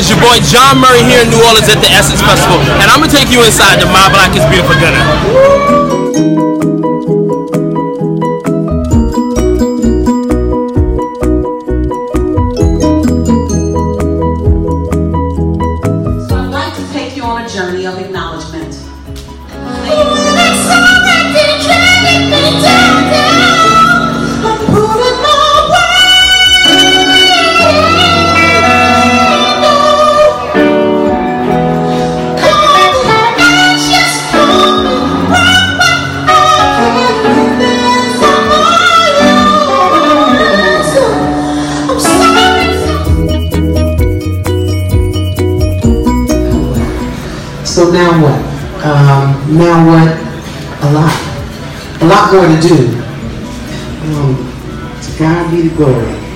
it's your boy Jawn Murray here in New Orleans at the Essence Festival, and I'm gonna take you inside the My Black is Beautiful dinner. So I'd like to take you on a journey of acknowledgement. So now what? Um, now what? A lot. A lot more to do. Um, to God be the glory.